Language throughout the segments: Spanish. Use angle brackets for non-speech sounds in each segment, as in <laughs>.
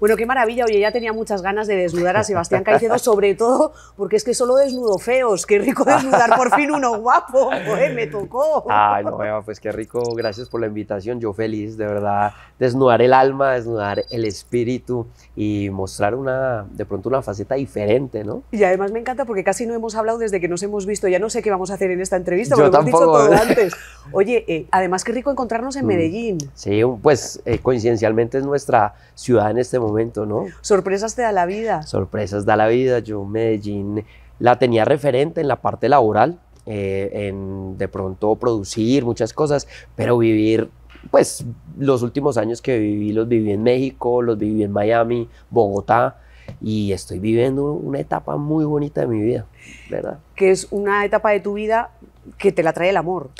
Bueno, qué maravilla. Oye, ya tenía muchas ganas de desnudar a Sebastián Caicedo, <laughs> sobre todo porque es que solo desnudo feos. Qué rico desnudar por fin uno guapo. Joder, me tocó. Ay, no, Eva, pues qué rico. Gracias por la invitación. Yo feliz, de verdad, desnudar el alma, desnudar el espíritu y mostrar una, de pronto una faceta diferente, ¿no? Y además me encanta porque casi no hemos hablado desde que nos hemos visto. Ya no sé qué vamos a hacer en esta entrevista, Yo porque hemos dicho todo <laughs> antes. Oye, eh, además qué rico encontrarnos en Mm. Medellín. Sí, pues eh, coincidencialmente es nuestra ciudad en este momento, ¿no? Sorpresas te da la vida. Sorpresas da la vida. Yo Medellín la tenía referente en la parte laboral, eh, en de pronto producir muchas cosas, pero vivir, pues los últimos años que viví los viví en México, los viví en Miami, Bogotá, y estoy viviendo una etapa muy bonita de mi vida, ¿verdad? Que es una etapa de tu vida que te la trae el amor.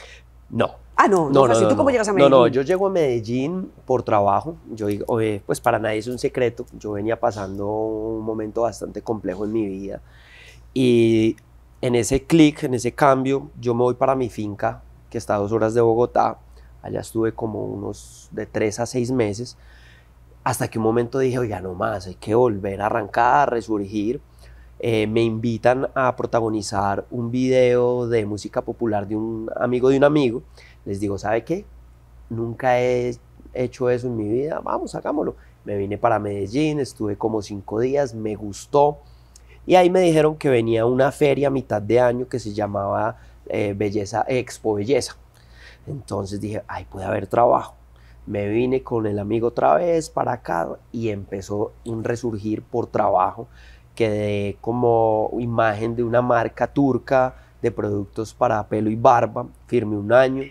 No, Ah, no, no, así. ¿Tú cómo llegas a Medellín? No, no, yo llego a Medellín por trabajo. Yo, digo, pues para nadie es un secreto. Yo venía pasando un momento bastante complejo en mi vida. Y en ese clic, en ese cambio, yo me voy para mi finca, que está a dos horas de Bogotá. Allá estuve como unos de tres a seis meses. Hasta que un momento dije, oiga, no más, hay que volver a arrancar, resurgir. Eh, me invitan a protagonizar un video de música popular de un amigo de un amigo. Les digo, ¿sabe qué? Nunca he hecho eso en mi vida, vamos, hagámoslo. Me vine para Medellín, estuve como cinco días, me gustó. Y ahí me dijeron que venía una feria a mitad de año que se llamaba eh, Belleza, Expo Belleza. Entonces dije, ahí puede haber trabajo. Me vine con el amigo otra vez para acá y empezó un resurgir por trabajo. Quedé como imagen de una marca turca de productos para pelo y barba. Firmé un año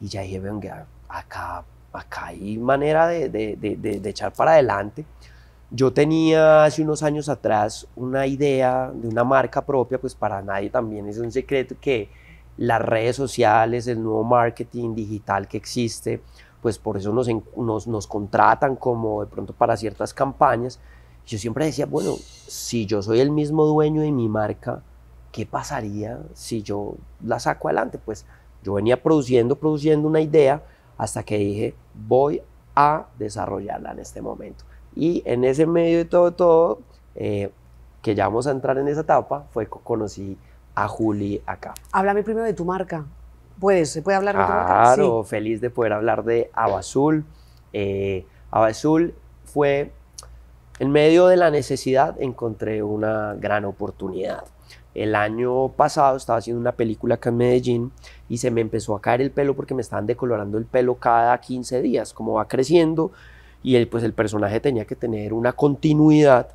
y ya dije, venga, acá, acá hay manera de, de, de, de, echar para adelante. Yo tenía hace unos años atrás una idea de una marca propia, pues para nadie también es un secreto que las redes sociales, el nuevo marketing digital que existe, pues por eso nos, nos, nos contratan como de pronto para ciertas campañas. Yo siempre decía, bueno, si yo soy el mismo dueño de mi marca, ¿qué pasaría si yo la saco adelante? Pues yo venía produciendo, produciendo una idea hasta que dije, voy a desarrollarla en este momento. Y en ese medio de todo, todo, eh, que ya vamos a entrar en esa etapa, fue que conocí a Juli acá. Háblame primero de tu marca. ¿Puedes? ¿Se puede hablar de tu marca? Claro, feliz de poder hablar de Abazul. Eh, Abazul fue, en medio de la necesidad, encontré una gran oportunidad. El año pasado estaba haciendo una película acá en Medellín y se me empezó a caer el pelo porque me estaban decolorando el pelo cada 15 días, como va creciendo y el, pues el personaje tenía que tener una continuidad.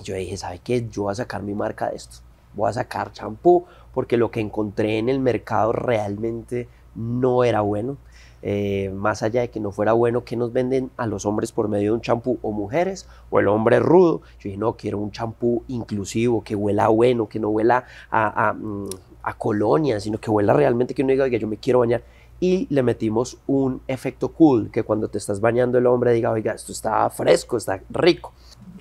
Y yo dije, ¿sabe qué? Yo voy a sacar mi marca de esto. Voy a sacar champú porque lo que encontré en el mercado realmente no era bueno. Eh, más allá de que no fuera bueno, que nos venden a los hombres por medio de un champú o mujeres o el hombre rudo. Yo dije, no, quiero un champú inclusivo, que huela bueno, que no huela a, a, mm, a colonia, sino que huela realmente que uno diga, oiga, yo me quiero bañar. Y le metimos un efecto cool, que cuando te estás bañando el hombre diga, oiga, esto está fresco, está rico.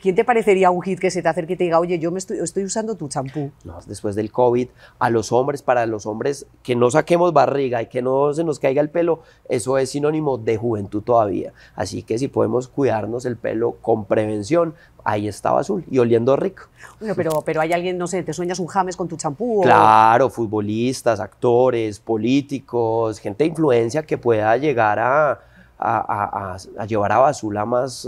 ¿Quién te parecería un hit que se te acerque y te diga, oye, yo me estoy, estoy usando tu champú? No, después del COVID, a los hombres, para los hombres, que no saquemos barriga y que no se nos caiga el pelo, eso es sinónimo de juventud todavía. Así que si podemos cuidarnos el pelo con prevención, ahí estaba azul y oliendo rico. Bueno, pero, pero hay alguien, no sé, ¿te sueñas un James con tu champú? o- Claro, futbolistas, actores, políticos, gente de influencia que pueda llegar a, a- a- a- a llevar a Basula más,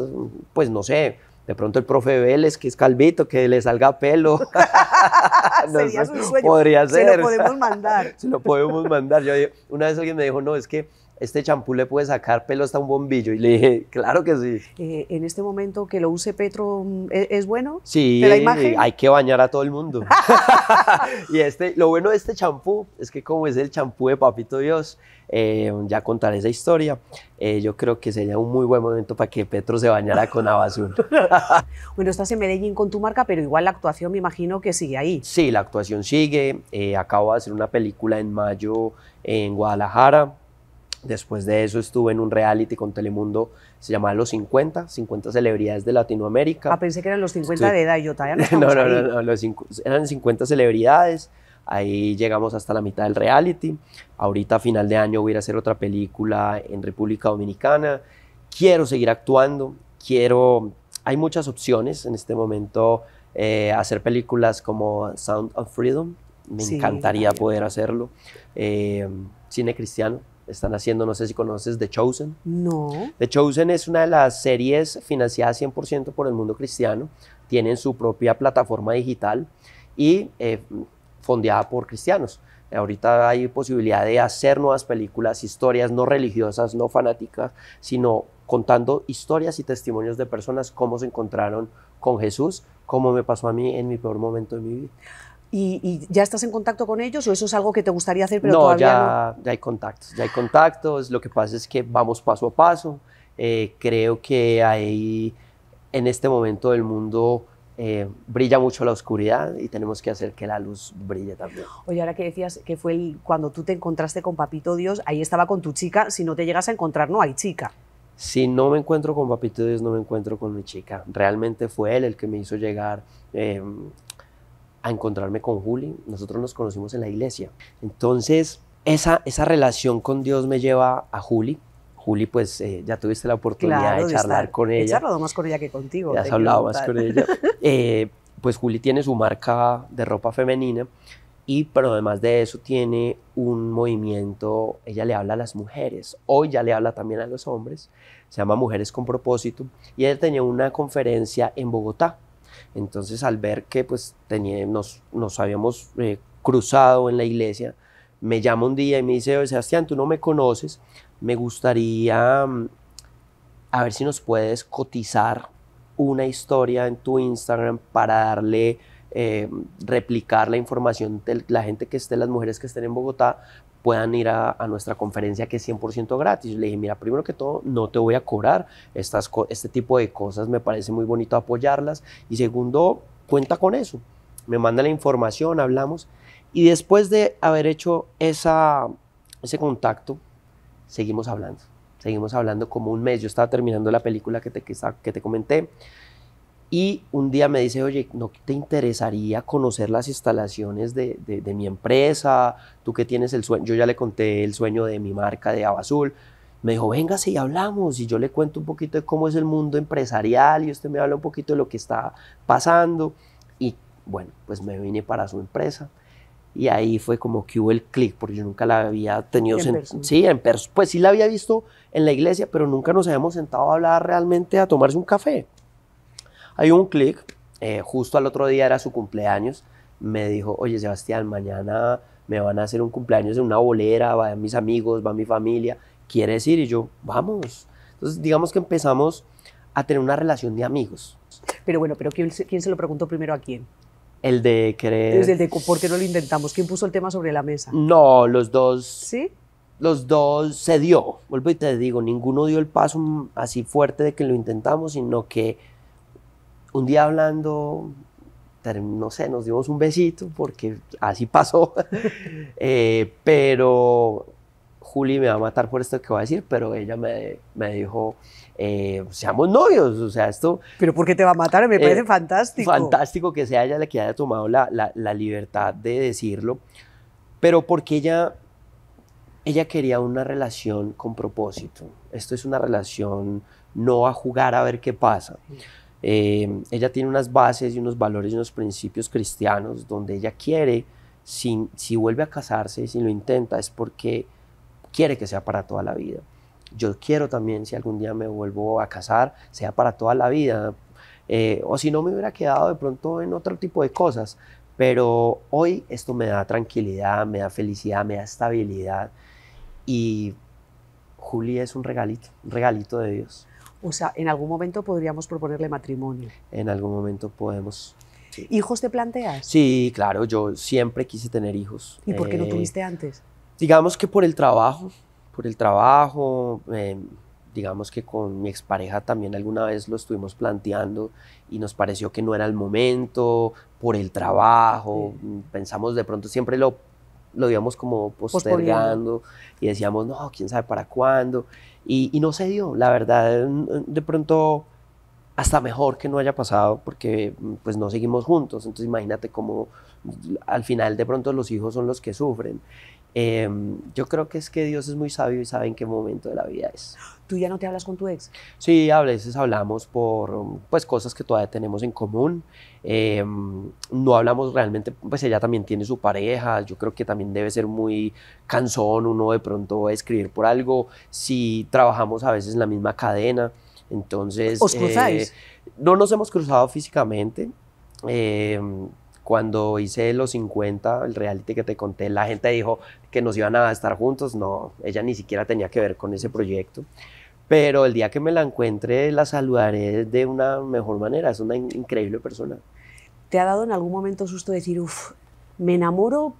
pues no sé, de pronto el profe Vélez, que es calvito, que le salga pelo. <laughs> <laughs> No Sería sé, un sueño. Podría Se ser. lo podemos mandar. <laughs> Se lo podemos mandar. Yo, una vez alguien me dijo, no, es que este champú le puede sacar pelo hasta un bombillo. Y le dije, claro que sí. Eh, en este momento que lo use Petro, mm, ¿es, es bueno? Sí, ¿De la imagen? hay que bañar a todo el mundo. <laughs> <laughs> y este, lo bueno de este champú es que como es el champú de Papito Dios, eh, ya contaré esa historia, eh, yo creo que sería un muy buen momento para que Petro se bañara con Abazul. <laughs> Bueno, estás en Medellín con tu marca, pero igual la actuación me imagino que sigue ahí. Sí, la actuación sigue. eh, acabo de hacer una película en mayo en Guadalajara. Después de eso estuve en un reality con Telemundo, se llamaba Los 50, 50 celebridades de Latinoamérica. Ah, pensé que eran los 50 Sí. de edad y yo todavía no <laughs> no, no, ahí. no, no, los cincu- eran 50 celebridades. Ahí llegamos hasta la mitad del reality. Ahorita a final de año voy a ir a hacer otra película en República Dominicana. Quiero seguir actuando, quiero hay muchas opciones en este momento. eh, hacer películas como Sound of Freedom, me Sí, encantaría también. poder hacerlo. Eh, cine cristiano, están haciendo, no sé si conoces The Chosen. No. The Chosen es una de las series financiadas 100% por el mundo cristiano. Tienen su propia plataforma digital y eh, fondeada por cristianos. Ahorita hay posibilidad de hacer nuevas películas, historias no religiosas, no fanáticas, sino contando historias y testimonios de personas cómo se encontraron con Jesús, como me pasó a mí en mi peor momento de mi vida. ¿Y, y ya estás en contacto con ellos o eso es algo que te gustaría hacer pero no, todavía no? ya, ya hay contactos, ya hay contactos. Lo que pasa es que vamos paso a paso. Eh, creo que ahí, en este momento del mundo, eh, brilla mucho la oscuridad y tenemos que hacer que la luz brille también. Oye, ahora que decías que fue el- cuando tú te encontraste con Papito Dios, ahí estaba con tu chica, si no te llegas a encontrar, no hay chica. Si no me encuentro con Papito Dios, no me encuentro con mi chica. Realmente fue él el que me hizo llegar eh, a encontrarme con Juli. Nosotros nos conocimos en la iglesia. Entonces, esa, esa relación con Dios me lleva a Juli. Juli, pues eh, ya tuviste la oportunidad Claro, de de charlar estar- con He ella. charlado más con ella que contigo. Ya has hablado más con ella. <laughs> Eh, pues Juli tiene su marca de ropa femenina y pero además de eso tiene un movimiento, ella le habla a las mujeres, hoy ya le habla también a los hombres, se llama Mujeres con propósito y ella tenía una conferencia en Bogotá. Entonces al ver que pues tenía, nos, nos habíamos eh, cruzado en la iglesia, me llama un día y me dice, "Oye, Sebastián, tú no me conoces, me gustaría mm, a ver si nos puedes cotizar una historia en tu Instagram para darle, eh, replicar la información de la gente que esté, las mujeres que estén en Bogotá, puedan ir a, nuestra conferencia que es 100% gratis. Le dije, mira, primero que todo, no te voy a cobrar estas, este tipo de cosas, me parece muy bonito apoyarlas. Y segundo, cuenta con eso. Me manda la información, hablamos. Y después de haber hecho esa, ese contacto, seguimos hablando. Seguimos hablando como un mes. Yo estaba terminando la película que te, que te comenté. Y un día me dice, oye, ¿no te interesaría conocer las instalaciones de, de- de mi empresa? Tú que tienes el sueño. Yo ya le conté el sueño de mi marca de Abazul. Me dijo, véngase y hablamos. Y yo le cuento un poquito de cómo es el mundo empresarial y usted me habla un poquito de lo que está pasando. Y bueno, pues me vine para su empresa. Y ahí fue como que hubo el clic, porque yo nunca la había tenido. En persona. Sí, en pers- Pues sí la había visto en la iglesia, pero nunca nos habíamos sentado a hablar realmente, a tomarse un café. Hay un clic, eh, justo al otro día era su cumpleaños, me dijo, oye Sebastián, mañana me van a hacer un cumpleaños en una bolera, van mis amigos, va mi familia, ¿quieres ir? Y yo, vamos. Entonces digamos que empezamos a tener una relación de amigos. Pero bueno, pero ¿quién, se- quién se lo preguntó primero a quién? El de querer... Desde el de ¿por qué no lo intentamos? ¿Quién puso el tema sobre la mesa? No, los dos ¿Sí? los dos se dio. Vuelvo y te digo, ninguno dio el paso así fuerte de que lo intentamos, sino que un día hablando, no sé, nos dimos un besito, porque así pasó. <laughs> Eh, pero Juli me va a matar por esto que voy a decir, pero ella me, me dijo, eh, seamos novios, o sea, esto ¿Pero por qué te va a matar? Me Eh, parece fantástico. fantástico que sea ella la que haya tomado la, la- la libertad de decirlo, pero porque ella, ella quería una relación con propósito. Esto es una relación no a jugar a ver qué pasa. Eh, ella tiene unas bases y unos valores y unos principios cristianos donde ella quiere, si, si vuelve a casarse, si lo intenta, es porque quiere que sea para toda la vida. Yo quiero también, si algún día me vuelvo a casar, sea para toda la vida. Eh, o si no, me hubiera quedado de pronto en otro tipo de cosas. Pero hoy esto me da tranquilidad, me da felicidad, me da estabilidad. Y Juli es un regalito, un regalito de Dios. O sea, en algún momento podríamos proponerle matrimonio. En algún momento podemos. ¿Hijos te planteas? Sí, claro, yo siempre quise tener hijos. ¿Y por qué no Eh, tuviste antes? Digamos que por el trabajo, por el trabajo, eh, digamos que con mi expareja también alguna vez lo estuvimos planteando y nos pareció que no era el momento, por el trabajo, mm, pensamos de pronto siempre lo, lo íbamos como postergando y decíamos, no, quién sabe para cuándo, y, y no se dio, la verdad, de pronto hasta mejor que no haya pasado porque mm, pues no seguimos juntos, entonces imagínate cómo al final de pronto los hijos son los que sufren. Em, yo creo que es que Dios es muy sabio y sabe en qué momento de la vida es. ¿Tú ya no te hablas con tu ex? Sí, a veces hablamos por pues, cosas que todavía tenemos en común. Em, no hablamos realmente, pues ella también tiene su pareja. Yo creo que también debe ser muy cansón uno de pronto escribir por algo. Si trabajamos a veces en la misma cadena, entonces... ¿Os cruzáis? Eh, no nos hemos cruzado físicamente. Eh, cuando hice los 50, el reality que te conté, la gente dijo que nos iban a estar juntos. No, ella ni siquiera tenía que ver con ese proyecto. Pero el día que me la encuentre, la saludaré de una mejor manera. Es una increíble persona. ¿Te ha dado en algún momento susto decir, uff, me enamoro,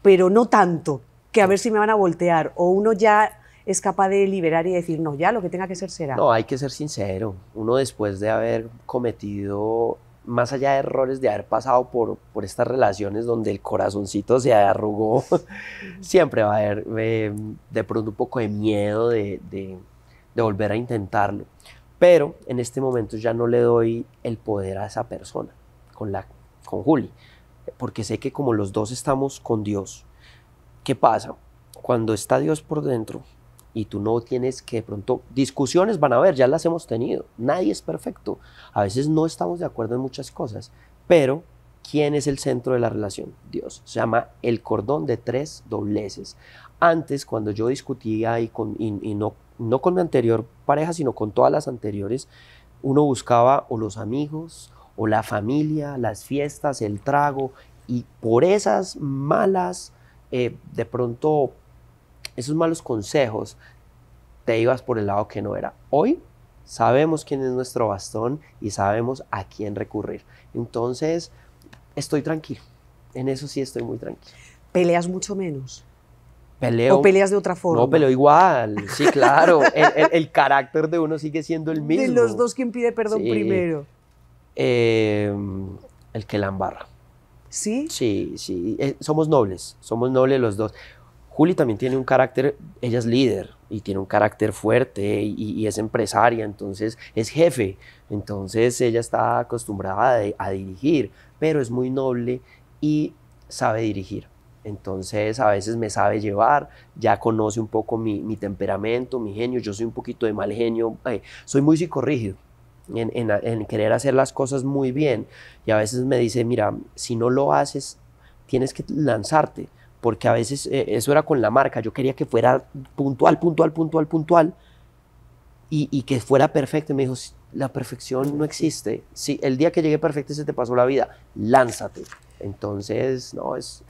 pero no tanto, que a ver si me van a voltear? ¿O uno ya es capaz de liberar y decir, no, ya lo que tenga que ser será? No, hay que ser sincero. Uno después de haber cometido más allá de errores de haber pasado por, por estas relaciones donde el corazoncito se arrugó, <laughs> siempre va a haber eh, de pronto un poco de miedo de, de, volver a intentarlo. Pero en este momento ya no le doy el poder a esa persona, con, la, con Juli, porque sé que como los dos estamos con Dios, ¿qué pasa? Cuando está Dios por dentro, y tú no tienes que de pronto discusiones van a haber, ya las hemos tenido. Nadie es perfecto. A veces no estamos de acuerdo en muchas cosas, pero ¿quién es el centro de la relación? Dios. Se llama el cordón de tres dobleces. Antes, cuando yo discutía y, con, y, no, no con mi anterior pareja, sino con todas las anteriores, uno buscaba o los amigos, o la familia, las fiestas, el trago, y por esas malas, eh, de pronto esos malos consejos, te ibas por el lado que no era. Hoy sabemos quién es nuestro bastón y sabemos a quién recurrir. Entonces, estoy tranquilo. En eso sí estoy muy tranquilo. ¿Peleas mucho menos? Peleo. ¿O peleas de otra forma? No, peleo igual. Sí, claro. <laughs> el, carácter de uno sigue siendo el mismo. De los dos, ¿quién pide perdón primero? Em, el que la embarra. ¿Sí? Sí, sí. Eh, somos nobles. Somos nobles los dos. Juli también tiene un carácter, ella es líder y tiene un carácter fuerte y, es empresaria, entonces es jefe, entonces ella está acostumbrada a, dirigir, pero es muy noble y sabe dirigir. Entonces a veces me sabe llevar, ya conoce un poco mi, temperamento, mi genio, yo soy un poquito de mal genio, eh, soy muy psicorrígido. En, en querer hacer las cosas muy bien y a veces me dice, mira, si no lo haces, tienes que lanzarte, porque a veces eh, eso era con la marca, yo quería que fuera puntual, puntual, puntual, puntual, y, que fuera perfecto. Y me dijo, la perfección no existe. Si el día que llegue perfecto se te pasó la vida, lánzate. Entonces, no, es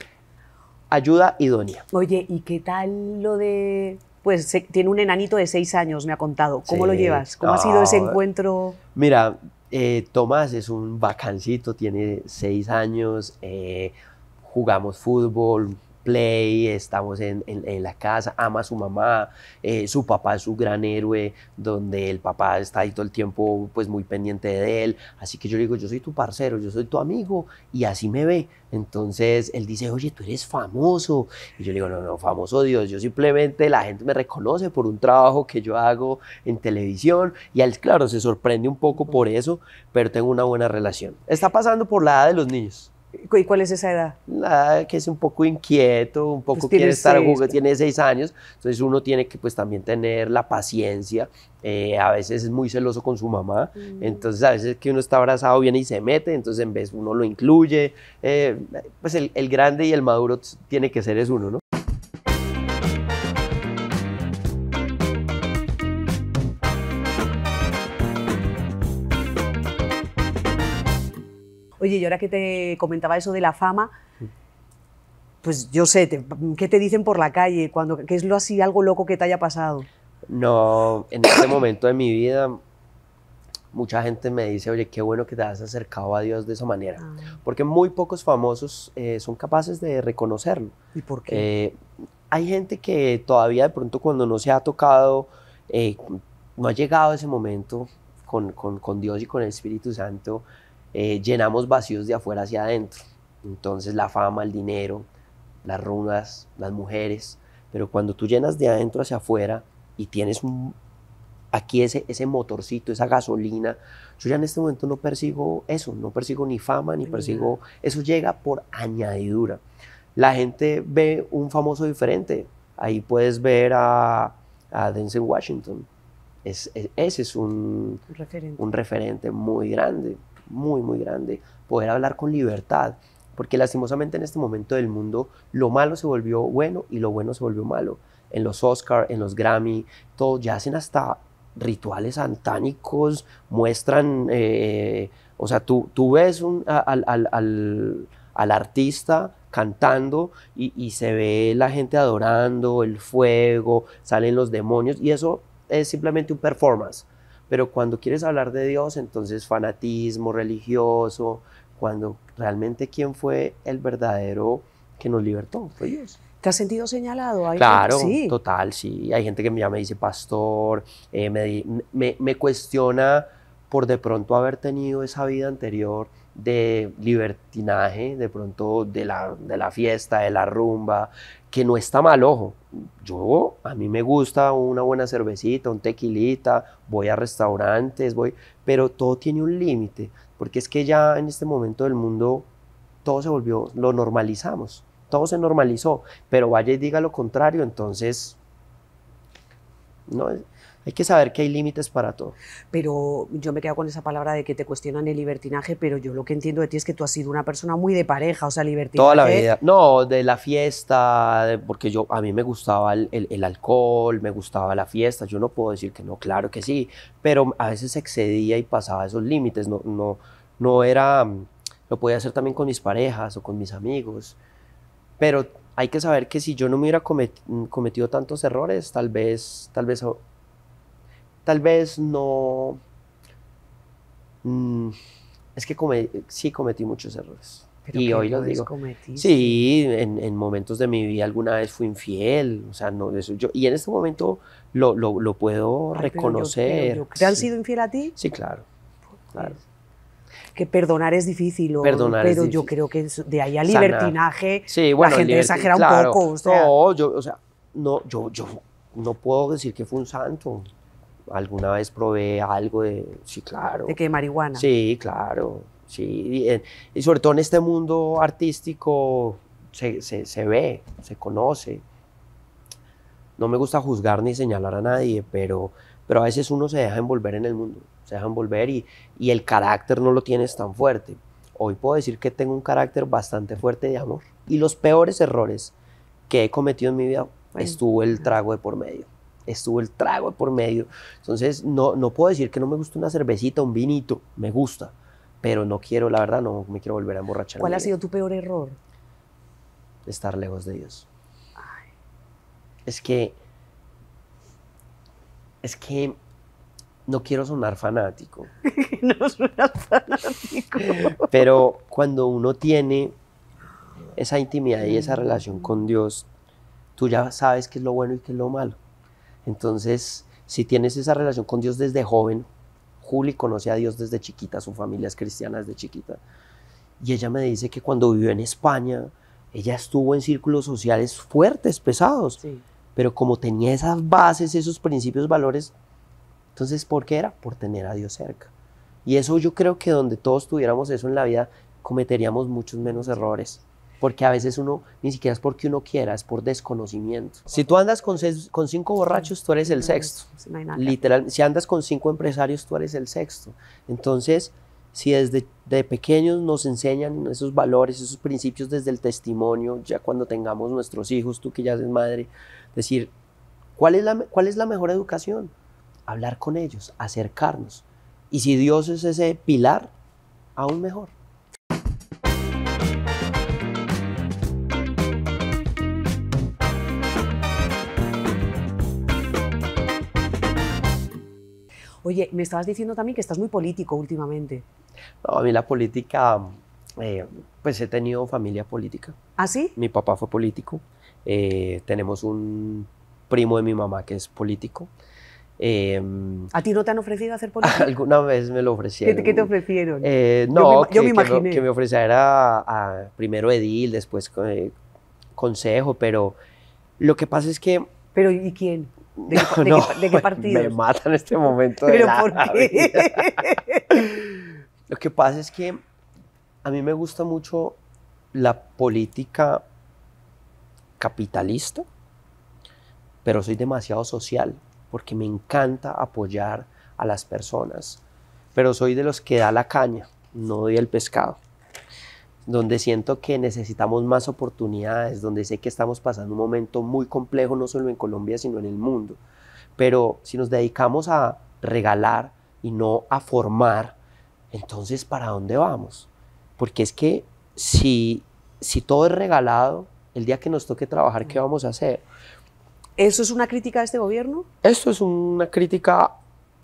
ayuda idónea. Oye, ¿y qué tal lo de pues tiene un enanito de seis años, me ha contado. ¿Cómo lo llevas? ¿Cómo ha sido ese encuentro? Mira, eh, Tomás es un bacancito, tiene seis años, eh, jugamos fútbol, play, estamos en, la casa, ama a su mamá, eh, su papá es su gran héroe, donde el papá está ahí todo el tiempo pues muy pendiente de él, así que yo le digo, yo soy tu parcero, yo soy tu amigo y así me ve. Entonces él dice, oye, tú eres famoso. Y yo le digo, no, no, famoso Dios, yo simplemente la gente me reconoce por un trabajo que yo hago en televisión y él, claro, se sorprende un poco por eso, pero tengo una buena relación. Está pasando por la edad de los niños. ¿Y cuál es esa edad? La que es un poco inquieto, un poco pues quiere estar seis, tiene seis años, entonces uno tiene que pues también tener la paciencia, eh, a veces es muy celoso con su mamá, mm. entonces a veces que uno está abrazado viene y se mete, entonces en vez uno lo incluye, eh, pues el, el grande y el maduro tiene que ser es uno, ¿no? Oye, y ahora que te comentaba eso de la fama, pues yo sé, ¿qué te dicen por la calle? Cuando, ¿Qué es lo así, algo loco que te haya pasado? No, en este <coughs> momento de mi vida, mucha gente me dice, oye, qué bueno que te has acercado a Dios de esa manera. Ah. Porque muy pocos famosos eh, son capaces de reconocerlo. ¿Y por qué? Eh, hay gente que todavía de pronto cuando no se ha tocado, eh, no ha llegado ese momento con, con, con Dios y con el Espíritu Santo, eh, llenamos vacíos de afuera hacia adentro. Entonces la fama, el dinero, las runas, las mujeres, pero cuando tú llenas de adentro hacia afuera y tienes aquí ese, ese motorcito, esa gasolina. Yo ya en este momento no persigo eso, no persigo ni fama, ni persigo, eso llega por añadidura. La gente ve un famoso diferente, ahí puedes ver a, a Denzel Washington, es, ese es un, un, referente. un referente muy grande, muy, muy grande, poder hablar con libertad, porque lastimosamente en este momento del mundo lo malo se volvió bueno y lo bueno se volvió malo. En los Oscar, en los Grammy, todos ya hacen hasta rituales antánicos, muestran, eh, o sea, tú, tú ves al, al, al, artista cantando y, y, se ve la gente adorando, el fuego, salen los demonios y eso es simplemente un performance. Pero cuando quieres hablar de Dios, entonces fanatismo religioso, cuando realmente quién fue el verdadero que nos libertó, fue Dios. ¿Te has sentido señalado? ¿Hay claro, sí. total, sí. Hay gente que ya me dice pastor, eh, me, me, me, cuestiona por de pronto haber tenido esa vida anterior de libertinaje, de pronto de la, de la fiesta, de la rumba, que no está mal, ojo. Yo, a mí me gusta una buena cervecita, un tequilita, voy a restaurantes, voy, pero todo tiene un límite, porque es que ya en este momento del mundo todo se volvió, lo normalizamos todo se normalizó, pero vaya y diga lo contrario, entonces no hay que saber que hay límites para todo. Pero yo me quedo con esa palabra de que te cuestionan el libertinaje, pero yo lo que entiendo de ti es que tú has sido una persona muy de pareja, o sea, libertinaje. Toda la vida. No, de la fiesta, porque yo a mí me gustaba el, el, el, alcohol, me gustaba la fiesta. Yo no puedo decir que no, claro que sí, pero a veces excedía y pasaba esos límites. No, no, no era. Lo podía hacer también con mis parejas o con mis amigos. Pero hay que saber que si yo no me hubiera cometido tantos errores, tal vez, tal vez, tal vez no. Mm, es que come, sí cometí muchos errores. Pero y hoy lo digo. Cometiste? Sí, en, en, momentos de mi vida alguna vez fui infiel. O sea, no, eso yo. Y en este momento lo, lo, lo puedo Ay, reconocer. Yo, yo, ¿Te han sido infiel a ti? Sí, claro. claro. que perdonar es difícil, Perdonar pero es yo difícil. creo que de ahí al libertinaje Sí, bueno, la gente liberti- exagera claro. un poco. O sea, No, yo, o sea, no, yo, yo no puedo decir que fue un santo. Alguna vez probé algo de, sí, claro. de que marihuana. Sí, claro. Sí, y, en- y sobre todo en este mundo artístico se, se, se ve, se conoce. No me gusta juzgar ni señalar a nadie, pero, pero a veces uno se deja envolver en el mundo, se deja envolver y, y el carácter no lo tienes tan fuerte. Hoy puedo decir que tengo un carácter bastante fuerte de amor. Y los peores errores que he cometido en mi vida estuvo el trago de por medio. Estuvo el trago por medio. Entonces, no, no puedo decir que no me gusta una cervecita, un vinito. Me gusta. Pero no quiero, la verdad, no me quiero volver a emborrachar. ¿Cuál ha sido tu peor error? Estar lejos de Dios. Es que. Es que. No quiero sonar fanático. <laughs> no suena fanático. <laughs> Pero cuando uno tiene esa intimidad y esa relación con Dios, tú ya sabes qué es lo bueno y qué es lo malo. Entonces, si tienes esa relación con Dios desde joven, Juli conoce a Dios desde chiquita, su familia es cristiana desde chiquita. Y ella me dice que cuando vivió en España, ella estuvo en círculos sociales fuertes, pesados, Sí. pero como tenía esas bases, esos principios, valores, entonces, ¿por qué era? Por tener a Dios cerca. Y eso yo creo que donde todos tuviéramos eso en la vida, cometeríamos muchos menos errores. Porque a veces uno, ni siquiera es porque uno quiera, es por desconocimiento. Si tú andas con, seis- con cinco borrachos, tú eres el sexto. No hay nada que Literal, si andas con cinco empresarios, tú eres el sexto. Entonces, si desde de pequeños nos enseñan esos valores, esos principios desde el testimonio, ya cuando tengamos nuestros hijos, tú que ya eres madre, decir, ¿cuál es la, me- cuál es la mejor educación? Hablar con ellos, acercarnos. Y si Dios es ese pilar, aún mejor. Oye, me estabas diciendo también que estás muy político últimamente. No, a mí la política, eh, pues he tenido familia política. ¿Ah, sí? Mi papá fue político. eh, tenemos un primo de mi mamá que es político. Eh, ¿A ti no te han ofrecido hacer <laughs> política? alguna vez me lo ¿Qué, ofrecieron. te- qué te ofrecieron? Eh, Yo no, me- que, yo me que me- imaginé. que me ofreciera a, primero edil, después eh, consejo, pero lo que pasa es que Pero ¿y quién? ¿De, qué, <laughs> de No, qué- de qué <laughs> partido? Me mata en este momento. de ¿Pero por <laughs> qué? Lo que pasa es que a mí me gusta mucho la política capitalista, pero soy demasiado social porque me encanta apoyar a las personas. Pero soy de los que da la caña, no doy el pescado. Donde siento que necesitamos más oportunidades, donde sé que estamos pasando un momento muy complejo, no solo en Colombia, sino en el mundo. Pero si nos dedicamos a regalar y no a formar, entonces ¿para dónde vamos? Porque es que si, si todo es regalado, el día que nos toque trabajar, ¿qué vamos a hacer? ¿Eso es una crítica a este gobierno? Esto es una crítica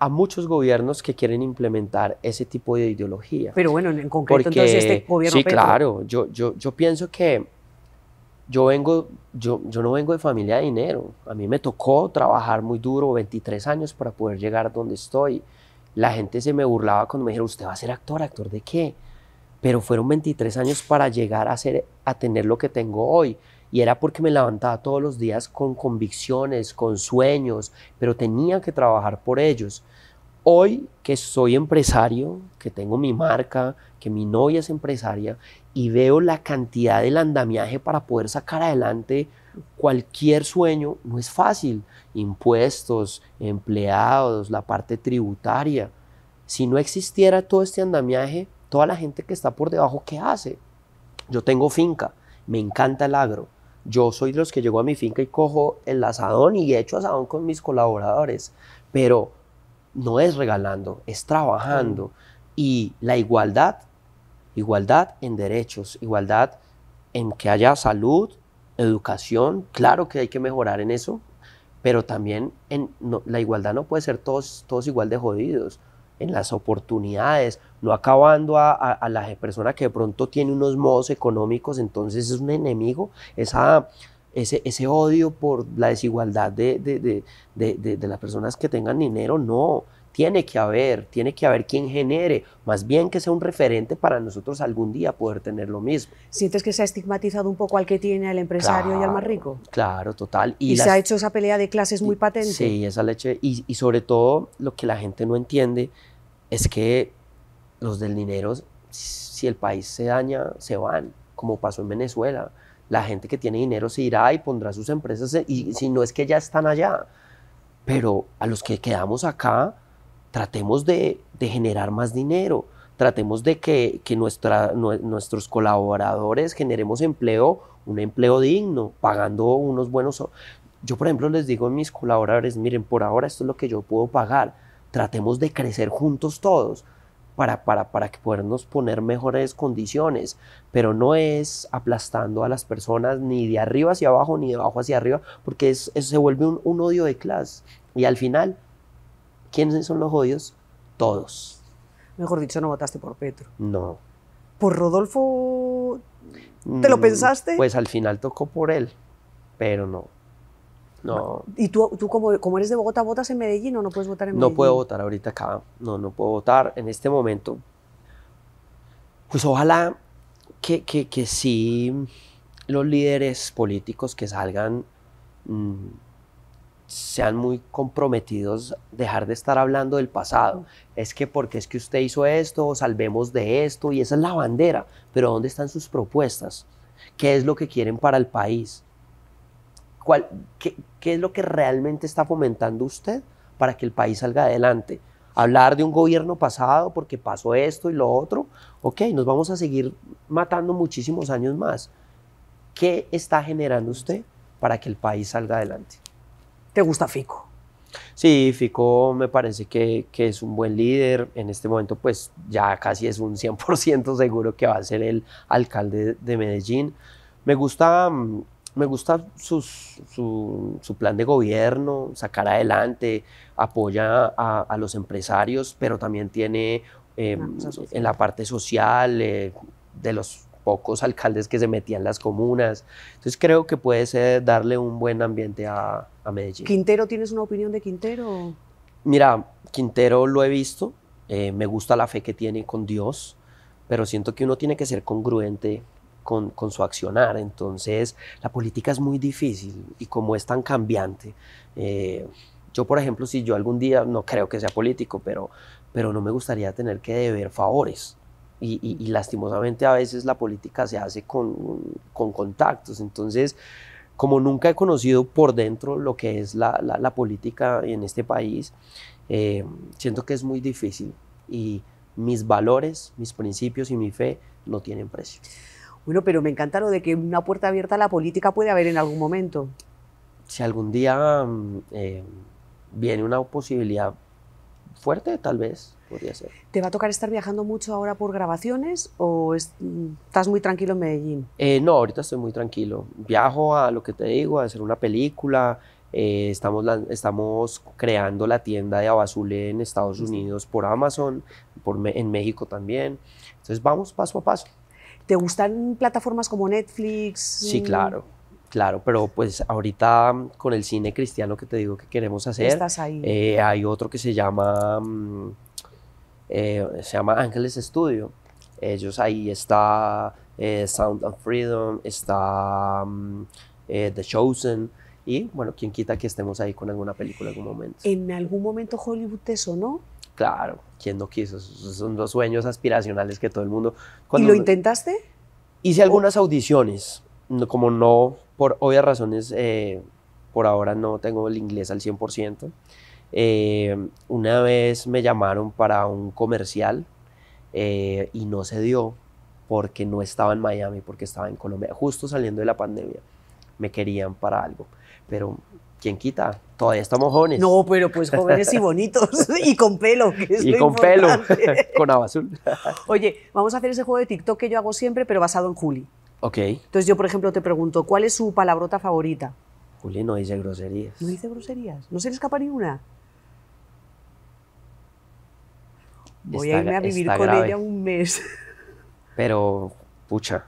a muchos gobiernos que quieren implementar ese tipo de ideología. Pero bueno, en, concreto, Porque, entonces este gobierno sí, Petro. claro, yo, yo, yo pienso que yo vengo, yo, yo no vengo de familia de dinero. A mí me tocó trabajar muy duro, 23 años para poder llegar donde estoy. La gente se me burlaba cuando me dijeron, ¿usted va a ser actor? ¿Actor de qué? Pero fueron 23 años para llegar a, ser, a tener lo que tengo hoy. Y era porque me levantaba todos los días con convicciones, con sueños, pero tenía que trabajar por ellos. Hoy que soy empresario, que tengo mi marca, que mi novia es empresaria y veo la cantidad del andamiaje para poder sacar adelante cualquier sueño, no es fácil. Impuestos, empleados, la parte tributaria. Si no existiera todo este andamiaje, toda la gente que está por debajo, ¿qué hace? Yo tengo finca, me encanta el agro. Yo soy de los que llego a mi finca y cojo el asadón y echo asadón con mis colaboradores, pero no es regalando, es trabajando. Y la igualdad, igualdad en derechos, igualdad en que haya salud, educación, claro que hay que mejorar en eso, pero también en, no- la igualdad no puede ser todos, todos igual de jodidos en las oportunidades, no acabando a, a- a la persona que de pronto tiene unos modos económicos, entonces es un enemigo, esa, ese, ese odio por la desigualdad de, de, de, de- las personas que tengan dinero, no, tiene que haber, tiene que haber quien genere, más bien que sea un referente para nosotros algún día poder tener lo mismo. ¿Sientes que se ha estigmatizado un poco al que tiene, al empresario y al más rico? Claro, total. Y, las- se ha hecho esa pelea de clases muy patente. Sí, esa leche. Y, y sobre todo lo que la gente no entiende es que los del dinero, si el país se daña, se van, como pasó en Venezuela. La gente que tiene dinero se irá y pondrá sus empresas, y si no es que ya están allá. Pero a los que quedamos acá, tratemos de, de generar más dinero, tratemos de que, que nuestra, nue- nuestros colaboradores generemos empleo, un empleo digno, pagando unos buenos... Yo, por ejemplo, les digo a mis colaboradores, miren, por ahora esto es lo que yo puedo pagar, tratemos de crecer juntos todos para, para, para que podernos poner mejores condiciones, pero no es aplastando a las personas ni de arriba hacia abajo ni de abajo hacia arriba, porque es, es- se vuelve un, un odio de clase. Y al final, ¿quiénes son los odios? Todos. Mejor dicho, no votaste por Petro. No. ¿Por Rodolfo ¿Te lo Mm, pensaste? Pues al final tocó por él, pero no. No, ¿Y tú, tú como, como eres de Bogotá, votas en Medellín o no puedes votar en no Medellín? puedo votar ahorita acá. No, no puedo votar en este momento. Pues ojalá que, que, que sí los líderes políticos que salgan mm, sean muy comprometidos, dejar de estar hablando del pasado. Es que porque es que usted hizo esto, salvemos de esto, y esa es la bandera. Pero ¿dónde están sus propuestas? ¿Qué es lo que quieren para el país? ¿Cuál, qué, qué es lo que realmente está fomentando usted para que el país salga adelante? Hablar de un gobierno pasado porque pasó esto y lo otro, ok, nos vamos a seguir matando muchísimos años más. ¿Qué está generando usted para que el país salga adelante? ¿Te gusta Fico? Sí, Fico me parece que, que es un buen líder. En este momento, pues ya casi es un 100% seguro que va a ser el alcalde de Medellín. Me gusta, mm, me gusta sus- su, su plan de gobierno, sacar adelante, apoya a, a los empresarios, pero también tiene eh, social. en la parte social eh, de los pocos <laughs> alcaldes que se metían en las comunas. Entonces creo que puede ser darle un buen ambiente a, a Medellín. ¿Quintero tienes una opinión de Quintero? Mira, Quintero lo he visto, eh, me gusta la fe que tiene con Dios, pero siento que uno tiene que ser congruente con, su accionar. Entonces, la política es muy difícil y como es tan cambiante, eh, yo, por ejemplo, si yo algún día, no creo que sea político, pero, pero no me gustaría tener que deber favores. Y, lastimosamente a veces la política se hace con, con, contactos. Entonces, como nunca he conocido por dentro lo que es la, la, la política en este país, eh, siento que es muy difícil. Y mis valores, mis principios y mi fe no tienen precio. Bueno, pero me encanta lo de que una puerta abierta a la política puede haber en algún momento. Si algún día mm, eh, viene una posibilidad fuerte, tal vez podría ser. ¿Te va a tocar estar viajando mucho ahora por grabaciones o estás muy tranquilo en Medellín? Eh, no, ahorita estoy muy tranquilo. Viajo a lo que te digo, a hacer una película. Eh, estamos, estamos creando la tienda de Abazule en Estados Unidos por Amazon, por, en México también. Entonces vamos paso a paso. ¿Te gustan plataformas como Netflix? Sí, claro. Claro, pero pues ahorita mm, con el cine cristiano que te digo que queremos hacer, Estás ahí. Eh, hay otro que se llama, mm, eh, se llama Ángeles Studio. Ellos ahí está eh, Sound of Freedom, está mm, The Chosen y bueno, quién quita que estemos ahí con alguna película en algún momento. ¿En algún momento Hollywood te sonó? Claro, ¿quién no quiso? Son los sueños aspiracionales que todo el mundo... ¿Y lo intentaste? Hice algunas audiciones, como no por obvias razones, eh, por ahora no tengo el inglés al 100%. Eh, una vez me llamaron para un comercial eh, y no se dio porque no estaba en Miami, porque estaba en Colombia, justo saliendo de la pandemia. Me querían para algo, pero ¿quién quita? Todavía estamos jóvenes. No, pero pues jóvenes y bonitos <laughs> y con pelo, que es Y con pelo, <laughs> con abazul. Oye, vamos a hacer ese juego de TikTok que yo hago siempre, pero basado en Juli. Ok. Entonces yo, por ejemplo, te pregunto, ¿cuál es su palabrota favorita? Juli no dice groserías. ¿No dice groserías? ¿No se le escapa ni una? Voy a irme a vivir con ella un mes. Pero, pucha,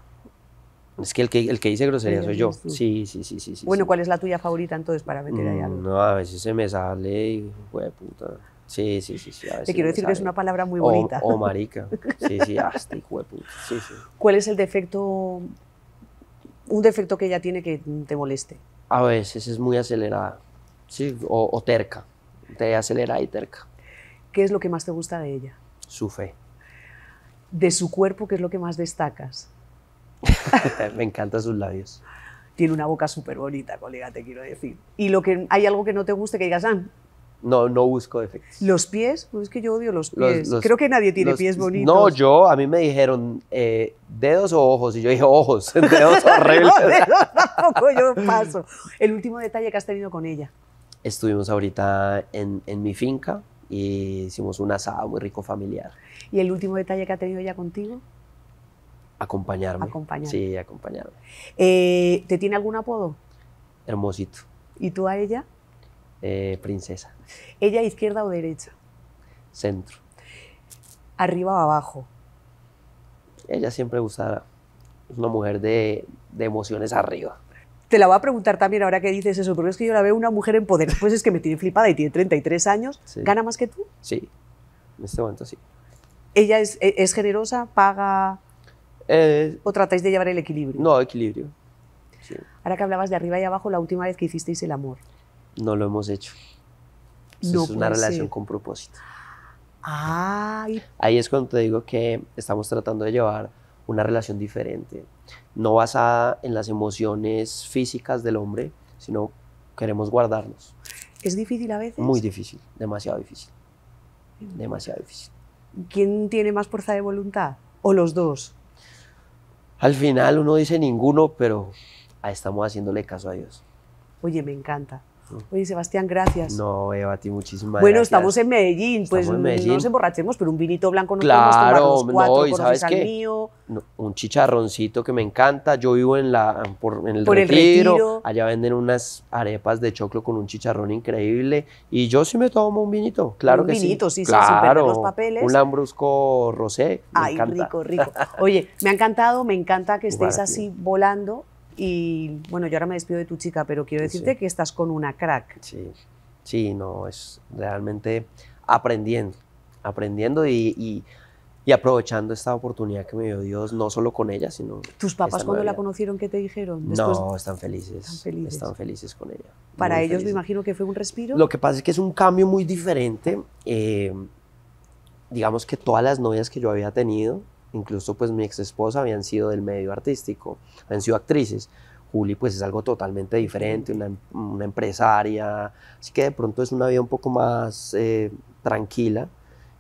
es que el que, el que dice groserías soy yo. Sí, sí, sí, sí, Bueno, ¿cuál es la tuya favorita entonces para meter ahí algo? Mm, no, a veces se me sale y, puta. Sí, sí, sí. sí Te quiero decir que es una palabra muy bonita. O, marica. Sí, sí, <laughs> hasta hijo de puta. Sí, sí. ¿Cuál es el defecto, un defecto que ella tiene que te moleste? A veces es muy acelerada, sí, o, terca. Te acelera y terca. ¿Qué es lo que más te gusta de ella? Su fe. De su cuerpo, ¿qué es lo que más destacas? <laughs> Me encantan sus labios. Tiene una boca súper bonita, colega, te quiero decir. ¿Y lo que, hay algo que no te guste que digas, ah, no, no busco defectos. ¿Los pies? No, es que yo odio los pies. Creo que nadie tiene pies bonitos. No, yo, a mí me dijeron eh, dedos o ojos, y yo dije ojos, <laughs> dedos <laughs> horribles. no, dedos tampoco, yo paso. El último detalle que has tenido con ella. Estuvimos ahorita en, en mi finca y hicimos un asado muy rico familiar. ¿Y el último detalle que ha tenido ella contigo? Acompañarme. Acompañarme. Sí, acompañarme. Eh, ¿Te tiene algún apodo? Hermosito. ¿Y tú a ella? Eh, princesa. ¿Ella izquierda o derecha? Centro. ¿Arriba o abajo? Ella siempre gusta una mujer de, emociones arriba. Te la voy a preguntar también ahora que dices eso, porque es que yo la veo una mujer en poder. Pues es que me tiene flipada y tiene 33 años. ¿Gana más que tú? Sí, en este momento sí. ¿Ella es, e, generosa, paga? Eh, ¿O tratáis de llevar el equilibrio? No, equilibrio. Ahora que hablabas de arriba y abajo, la última vez que hicisteis el amor no lo hemos hecho. es una relación con propósito. Ay. Ahí es cuando te digo que estamos tratando de llevar una relación diferente, no basada en las emociones físicas del hombre, sino queremos guardarnos. ¿Es difícil a veces? Muy difícil, demasiado difícil. Demasiado difícil. ¿Quién tiene más fuerza de voluntad? ¿O los dos? Al final uno dice ninguno, pero estamos haciéndole caso a Dios. Oye, me encanta. Oye, Sebastián, gracias. No, Eva, a ti muchísimas bueno, gracias. estamos en Medellín, pues no nos emborrachemos, pero un vinito blanco no claro, podemos tomar los cuatro, no, ¿sabes qué? Mío. un chicharroncito que me encanta. Yo vivo en, la, por, en el, retiro, Allá venden unas arepas de choclo con un chicharrón increíble. Y yo sí me tomo un vinito, claro un que vinito, sí. sí, claro, los papeles. Un lambrusco rosé. Me Ay, rico, rico. Oye, me ha encantado, me encanta que <laughs> estéis así volando y bueno, yo ahora me despido de tu chica, pero quiero decirte que estás con una crack. Sí, sí, no, es realmente aprendiendo, aprendiendo y, y aprovechando esta oportunidad que me dio Dios, no solo con ella, sino... ¿Tus papás cuando la conocieron qué te dijeron? Después, No, están felices, Están felices. Están felices con ella. para ellos me imagino que fue un respiro. Lo que pasa es que es un cambio muy diferente. eh, digamos que todas las novias que yo había tenido, incluso pues mi ex esposa, habían sido del medio artístico, habían sido actrices. Juli pues es algo totalmente diferente, una, em- una empresaria, así que de pronto es una vida un poco más eh, tranquila.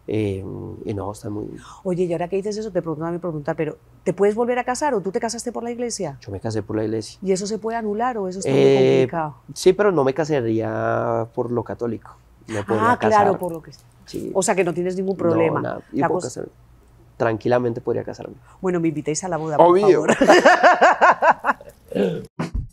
eh, y no, está muy... Oye, y ahora que dices eso, te pregunto a mí preguntar, pero ¿te puedes volver a casar o tú te casaste por la iglesia? Yo me casé por la iglesia. ¿Y eso se puede anular o eso está muy Eh, complicado? Sí, pero no me casaría por lo católico. Me Ah, claro, casar, por lo que... sí. O sea que no tienes ningún No, problema. nada, y La puedo cosa-. Tranquilamente podría casarme. Bueno, me invitéis a la boda, por Obvio. favor. <laughs>